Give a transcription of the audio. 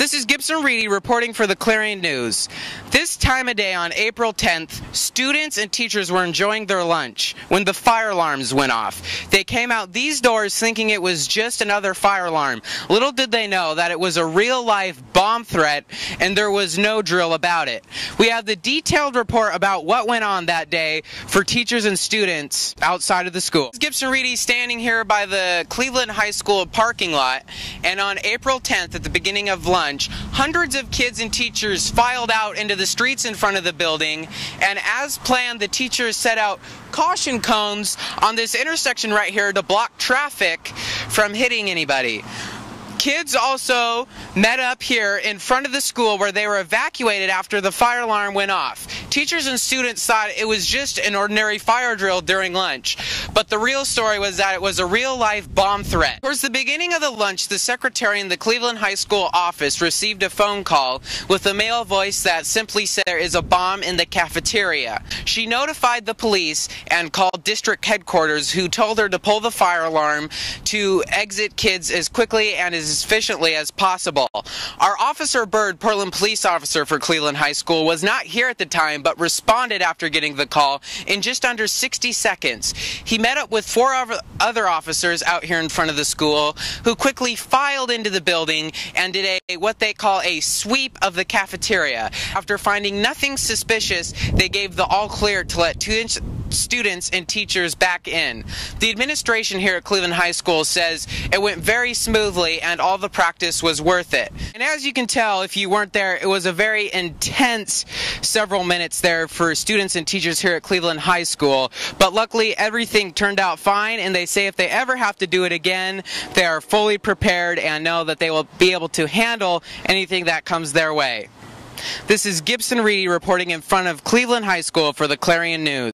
This is Gibson Reedy reporting for the Clarion News. This time of day on April 10th, students and teachers were enjoying their lunch when the fire alarms went off. They came out these doors thinking it was just another fire alarm. Little did they know that it was a real life bomb threat and there was no drill about it. We have the detailed report about what went on that day for teachers and students outside of the school. Gibson Reedy standing here by the Cleveland High School parking lot and on April 10th at the beginning of lunch lunch, hundreds of kids and teachers filed out into the streets in front of the building, and as planned, the teachers set out caution cones on this intersection right here to block traffic from hitting anybody. Kids also met up here in front of the school where they were evacuated after the fire alarm went off. Teachers and students thought it was just an ordinary fire drill during lunch, but the real story was that it was a real life bomb threat. Towards the beginning of the lunch, the secretary in the Cleveland High School office received a phone call with a male voice that simply said there is a bomb in the cafeteria. She notified the police and called district headquarters who told her to pull the fire alarm to exit kids as quickly and as efficiently as possible. Our officer Bird, Portland police officer for Cleveland High School, was not here at the time but responded after getting the call in just under 60 seconds. He met up with four other officers out here in front of the school who quickly filed into the building and did a what they call a sweep of the cafeteria. After finding nothing suspicious, they gave the all clear to let two students and teachers back in. The administration here at Cleveland High School says it went very smoothly and all the practice was worth it. And as you can tell, if you weren't there, it was a very intense several minutes there for students and teachers here at Cleveland High School. But luckily, everything turned out fine, and they say if they ever have to do it again, they are fully prepared and know that they will be able to handle anything that comes their way. This is Gibson Reedy reporting in front of Cleveland High School for the Clarion News.